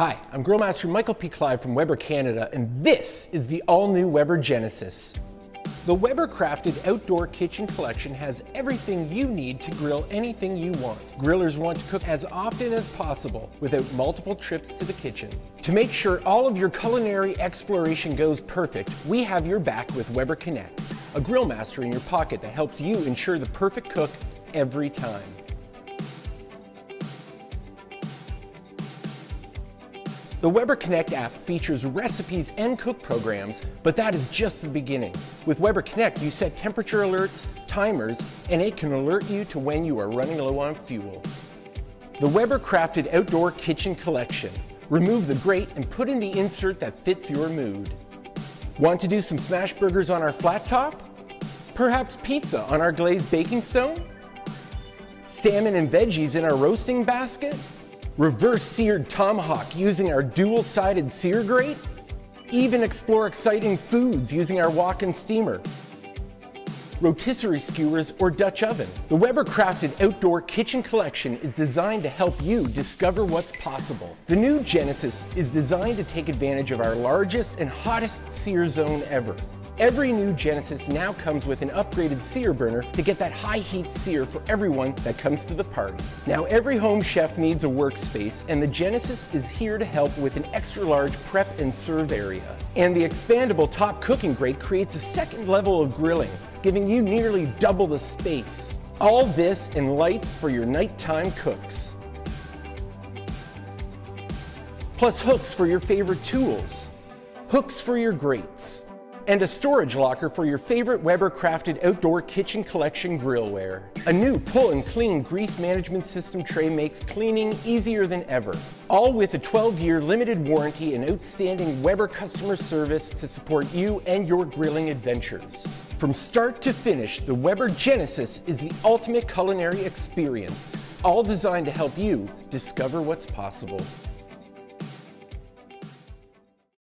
Hi, I'm Grillmaster Michael P. Clive from Weber Canada, and this is the all-new Weber Genesis. The Weber Crafted Outdoor Kitchen Collection has everything you need to grill anything you want. Grillers want to cook as often as possible without multiple trips to the kitchen. To make sure all of your culinary exploration goes perfect, we have your back with Weber Connect, a grill master in your pocket that helps you ensure the perfect cook every time. The Weber Connect app features recipes and cook programs, but that is just the beginning. With Weber Connect, you set temperature alerts, timers, and it can alert you to when you are running low on fuel. The Weber Crafted Outdoor Kitchen Collection. Remove the grate and put in the insert that fits your mood. Want to do some smash burgers on our flat top? Perhaps pizza on our glazed baking stone? Salmon and veggies in our roasting basket? Reverse seared tomahawk using our dual-sided sear grate, even explore exciting foods using our wok and steamer, rotisserie skewers, or Dutch oven. The Weber Crafted Outdoor Kitchen Collection is designed to help you discover what's possible. The new Genesis is designed to take advantage of our largest and hottest sear zone ever. Every new Genesis now comes with an upgraded sear burner to get that high heat sear for everyone that comes to the party. Now every home chef needs a workspace and the Genesis is here to help with an extra large prep and serve area. And the expandable top cooking grate creates a second level of grilling, giving you nearly double the space. All this and lights for your nighttime cooks. Plus hooks for your favorite tools. Hooks for your grates and a storage locker for your favorite Weber crafted outdoor kitchen collection grillware. A new pull and clean grease management system tray makes cleaning easier than ever. All with a 12-year limited warranty and outstanding Weber customer service to support you and your grilling adventures. From start to finish, the Weber Genesis is the ultimate culinary experience, all designed to help you discover what's possible.